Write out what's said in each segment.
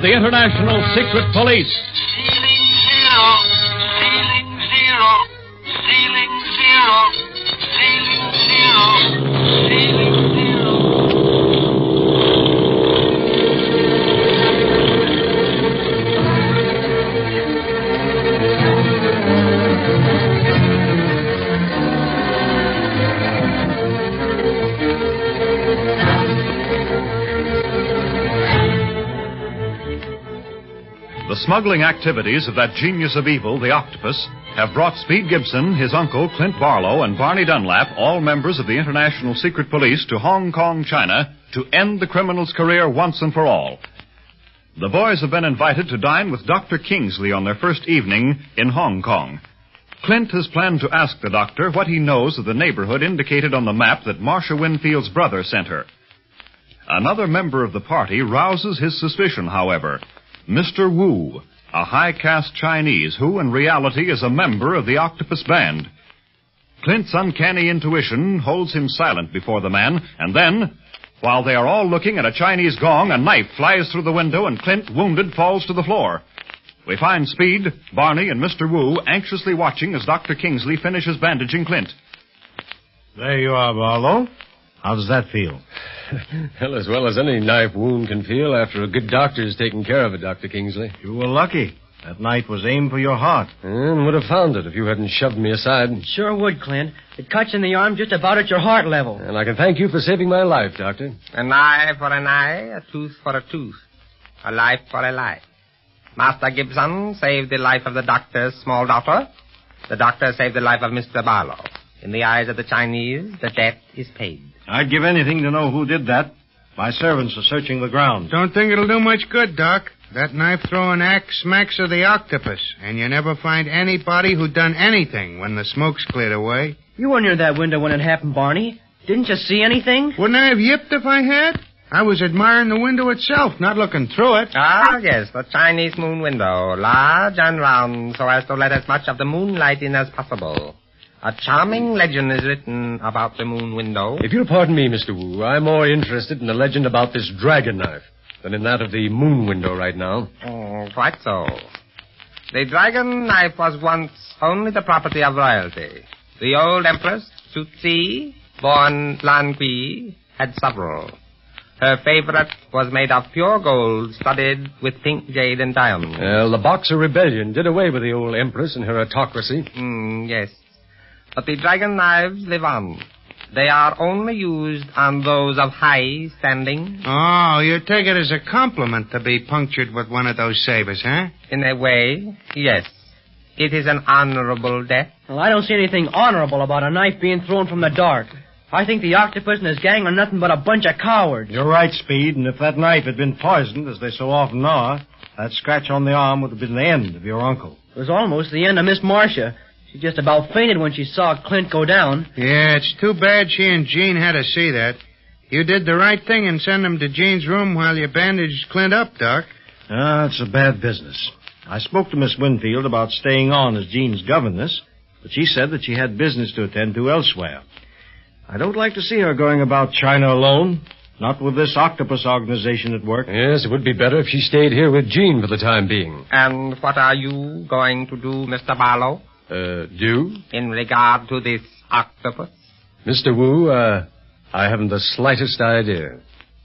of the International Secret Police. Smuggling activities of that genius of evil, the octopus, have brought Speed Gibson, his uncle, Clint Barlow, and Barney Dunlap, all members of the International Secret Police, to Hong Kong, China, to end the criminal's career once and for all. The boys have been invited to dine with Dr. Kingsley on their first evening in Hong Kong. Clint has planned to ask the doctor what he knows of the neighborhood indicated on the map that Marcia Winfield's brother sent her. Another member of the party rouses his suspicion, however. Mr. Wu, a high caste Chinese who, in reality, is a member of the Octopus Band. Clint's uncanny intuition holds him silent before the man, and then, while they are all looking at a Chinese gong, a knife flies through the window, and Clint, wounded, falls to the floor. We find Speed, Barney, and Mr. Wu anxiously watching as Dr. Kingsley finishes bandaging Clint. There you are, Barlow. How does that feel? Well, as well as any knife wound can feel after a good doctor's taken care of it, Dr. Kingsley. You were lucky. That knife was aimed for your heart. And would have found it if you hadn't shoved me aside. Sure would, Clint. It cuts in the arm just about at your heart level. And I can thank you for saving my life, Doctor. An eye for an eye, a tooth for a tooth, a life for a life. Master Gibson saved the life of the doctor's small daughter. The doctor saved the life of Mr. Barlow. In the eyes of the Chinese, the debt is paid. I'd give anything to know who did that. My servants are searching the ground. Don't think it'll do much good, Doc. That knife throwing act smacks of the octopus, and you never find anybody who done anything when the smoke's cleared away. You were near that window when it happened, Barney. Didn't you see anything? Wouldn't I have yipped if I had? I was admiring the window itself, not looking through it. Ah, yes, the Chinese moon window, large and round, so as to let as much of the moonlight in as possible. A charming legend is written about the moon window. If you'll pardon me, Mr. Wu, I'm more interested in the legend about this dragon knife than in that of the moon window right now. Oh, quite so. The dragon knife was once only the property of royalty. The old empress, Tzu born Lan Kui, had several. Her favorite was made of pure gold, studded with pink jade and diamonds. Well, the Boxer Rebellion did away with the old empress and her autocracy. Mm, yes. But the dragon knives live on. They are only used on those of high standing. Oh, you take it as a compliment to be punctured with one of those sabers, huh? In a way, yes. It is an honorable death. Well, I don't see anything honorable about a knife being thrown from the dark. I think the octopus and his gang are nothing but a bunch of cowards. You're right, Speed, and if that knife had been poisoned, as they so often are, that scratch on the arm would have been the end of your uncle. It was almost the end of Miss Marcia. She just about fainted when she saw Clint go down. Yeah, it's too bad she and Jean had to see that. You did the right thing in sending him to Jean's room while you bandaged Clint up, Doc. Ah, it's a bad business. I spoke to Miss Winfield about staying on as Jean's governess, but she said that she had business to attend to elsewhere. I don't like to see her going about China alone, not with this octopus organization at work. Yes, it would be better if she stayed here with Jean for the time being. And what are you going to do, Mr. Barlow, Uh, do? in regard to this octopus? Mr. Wu, uh, I haven't the slightest idea.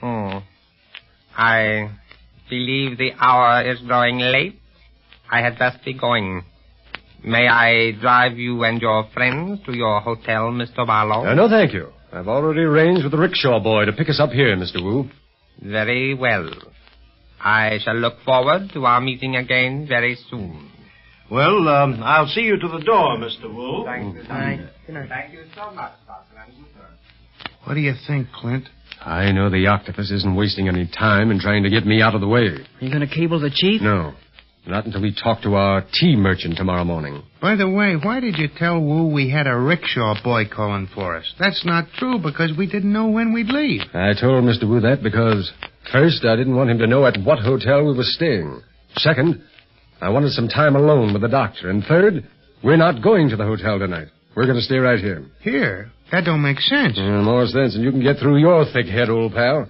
Hmm. I believe the hour is growing late. I had best be going. May I drive you and your friends to your hotel, Mr. Barlow? Uh, no, thank you. I've already arranged with the rickshaw boy to pick us up here, Mr. Wu. Very well. I shall look forward to our meeting again very soon. Well, um, I'll see you to the door, Mr. Wu. Thank you. Good night. Good night. Thank you so much, Doctor. And good. What do you think, Clint? I know the octopus isn't wasting any time in trying to get me out of the way. You gonna cable the chief? No. Not until we talk to our tea merchant tomorrow morning. By the way, why did you tell Wu we had a rickshaw boy calling for us? That's not true because we didn't know when we'd leave. I told Mr. Wu that because, first, I didn't want him to know at what hotel we were staying. Second, I wanted some time alone with the doctor. And third, we're not going to the hotel tonight. We're going to stay right here. Here? That don't make sense. Uh, more sense than you can get through your thick head, old pal.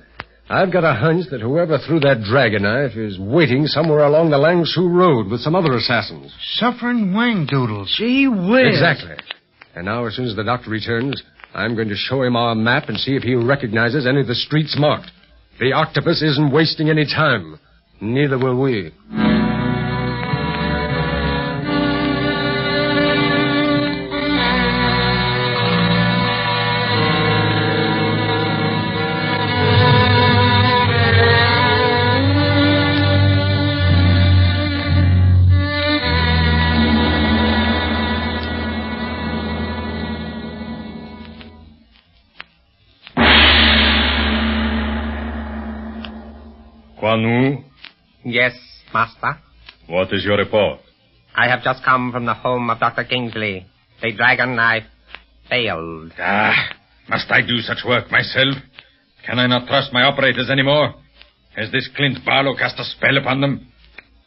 I've got a hunch that whoever threw that dragon knife is waiting somewhere along the Langshu Road with some other assassins. Suffering wang doodles. Gee whiz. Exactly. And now, as soon as the doctor returns, I'm going to show him our map and see if he recognizes any of the streets marked. The octopus isn't wasting any time. Neither will we. Quan Wu, Yes, Master. what is your report? I have just come from the home of Dr. Kingsley. The dragon knife failed. Ah, must I do such work myself? Can I not trust my operators anymore? Has this Clint Barlow cast a spell upon them?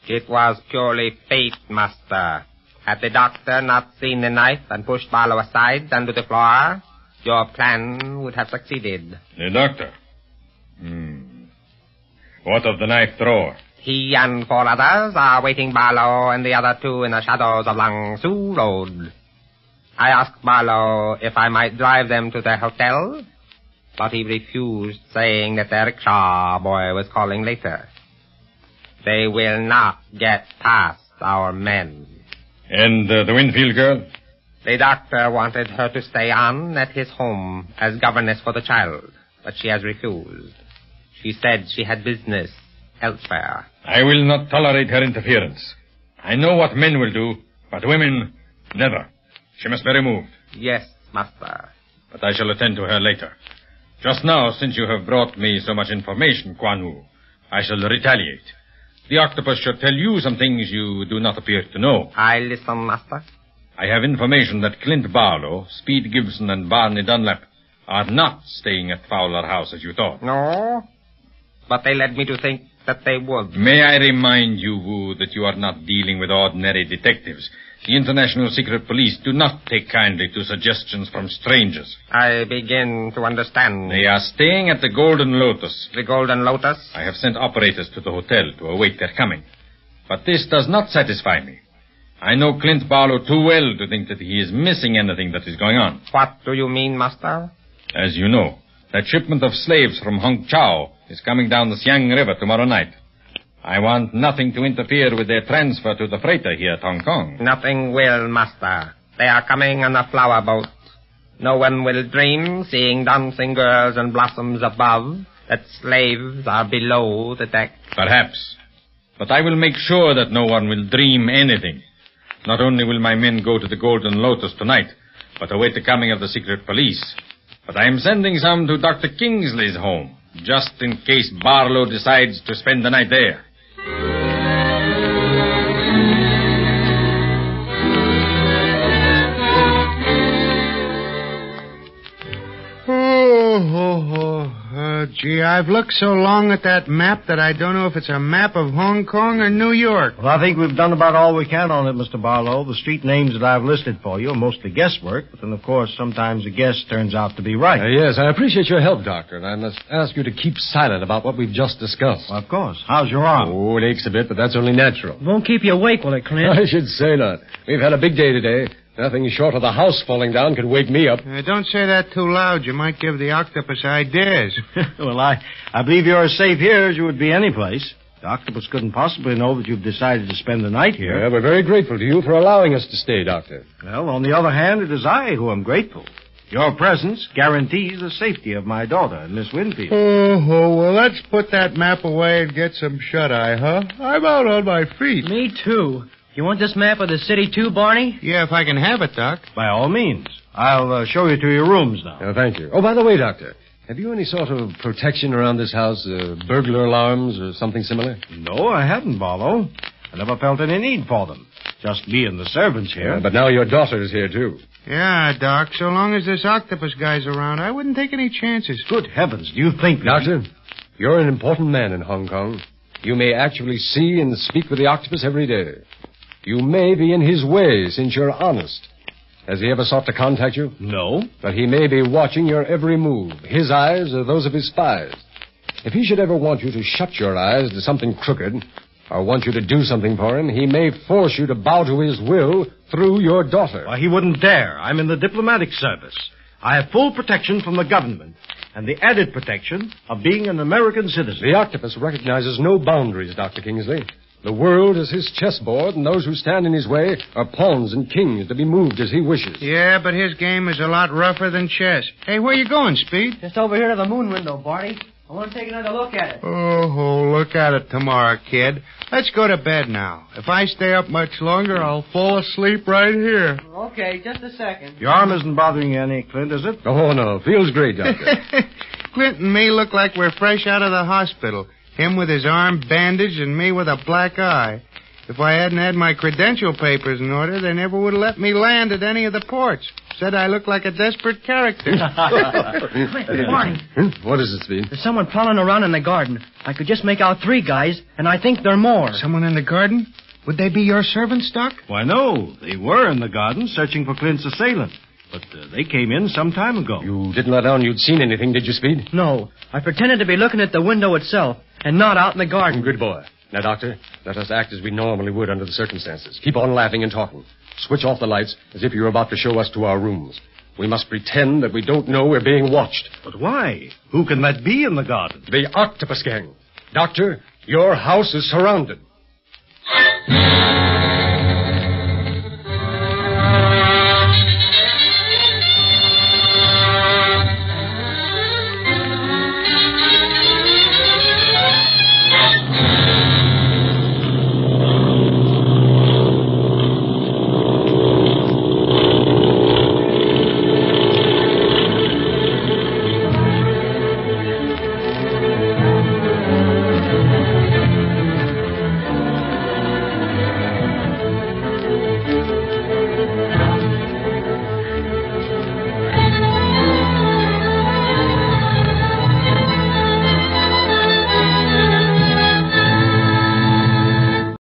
It was purely fate, Master. Had the doctor not seen the knife and pushed Barlow aside onto the floor, your plan would have succeeded. The doctor. Hmm. What of the knife thrower? He and four others are waiting Barlow and the other two in the shadows of Langsu Road. I asked Barlow if I might drive them to their hotel, but he refused, saying that the rickshaw boy was calling later. They will not get past our men. And uh, the Winfield girl? The doctor wanted her to stay on at his home as governess for the child, but she has refused. She said she had business elsewhere. I will not tolerate her interference. I know what men will do, but women, never. She must be removed, Yes, master. but I shall attend to her later. Just now, since you have brought me so much information, Quan Wu, I shall retaliate. The octopus should tell you some things you do not appear to know. I listen, master. I have information that Clint Barlow, Speed Gibson, and Barney Dunlap are not staying at Fowler House as you thought. No, but they led me to think that they would. May I remind you, Wu, that you are not dealing with ordinary detectives. The International Secret Police do not take kindly to suggestions from strangers. I begin to understand. They are staying at the Golden Lotus. The Golden Lotus? I have sent operators to the hotel to await their coming. But this does not satisfy me. I know Clint Barlow too well to think that he is missing anything that is going on. What do you mean, master? As you know, that shipment of slaves from Hong Chau is coming down the Siang River tomorrow night. I want nothing to interfere with their transfer to the freighter here at Hong Kong. Nothing will, master. They are coming on a flower boat. No one will dream, seeing dancing girls and blossoms above, that slaves are below the deck. Perhaps. But I will make sure that no one will dream anything. Not only will my men go to the Golden Lotus tonight, but await the coming of the secret police. But I am sending some to Dr. Kingsley's home, just in case Barlow decides to spend the night there. Oh, oh, oh. Uh, gee, I've looked so long at that map that I don't know if it's a map of Hong Kong or New York. Well, I think we've done about all we can on it, Mr. Barlow. The street names that I've listed for you are mostly guesswork, but then, of course, sometimes a guess turns out to be right. Uh, yes, I appreciate your help, Doctor, and I must ask you to keep silent about what we've just discussed. Well, of course. How's your arm? Oh, it aches a bit, but that's only natural. It Won't keep you awake, will it, Clint? I should say not. We've had a big day today. Nothing short of the house falling down could wake me up. Uh, don't say that too loud. You might give the octopus ideas. well, I, I believe you're as safe here as you would be any place. The octopus couldn't possibly know that you've decided to spend the night here. Yeah, we're very grateful to you for allowing us to stay, Doctor. Well, on the other hand, it is I who am grateful. Your presence guarantees the safety of my daughter and Miss Winfield. Oh, oh, well, let's put that map away and get some shut-eye, huh? I'm out on my feet. Me too. You want this map of the city too, Barney? Yeah, if I can have it, Doc. By all means. I'll uh, show you to your rooms now. Oh, thank you. Oh, by the way, Doctor, have you any sort of protection around this house? Uh, burglar alarms or something similar? No, I haven't, Barlow. I never felt any need for them. Just me and the servants here. Yeah, but now your daughter's here, too. Yeah, Doc. So long as this octopus guy's around, I wouldn't take any chances. Good heavens, do you think... Doctor, you're an important man in Hong Kong. You may actually see and speak with the octopus every day. You may be in his way since you're honest. Has he ever sought to contact you? No. But he may be watching your every move. His eyes are those of his spies. If he should ever want you to shut your eyes to something crooked, or want you to do something for him, he may force you to bow to his will through your daughter. Why, he wouldn't dare. I'm in the diplomatic service. I have full protection from the government, and the added protection of being an American citizen. The octopus recognizes no boundaries, Dr. Kingsley. The world is his chessboard, and those who stand in his way are pawns and kings to be moved as he wishes. Yeah, but his game is a lot rougher than chess. Hey, where you going, Speed? Just over here to the moon window, Barney. I want to take another look at it. Oh, look at it tomorrow, kid. Let's go to bed now. If I stay up much longer, I'll fall asleep right here. Okay, just a second. Your arm isn't bothering you any, Clint, is it? Oh, no. Feels great, Doctor. Clint and me look like we're fresh out of the hospital. Him with his arm bandaged and me with a black eye. If I hadn't had my credential papers in order, they never would have let me land at any of the ports. Said I looked like a desperate character. Clint, Barney, what is it, Speed? there's someone prowling around in the garden. I could just make out three guys, and I think there are more. Someone in the garden? Would they be your servants, Doc? Why, no. They were in the garden searching for Clint's assailant. But uh, they came in some time ago. You didn't let on you'd seen anything, did you, Speed? No, I pretended to be looking at the window itself, and not out in the garden. Good boy. Now, Doctor, let us act as we normally would under the circumstances. Keep on laughing and talking. Switch off the lights as if you were about to show us to our rooms. We must pretend that we don't know we're being watched. But why? Who can that be in the garden? The octopus gang. Doctor, your house is surrounded.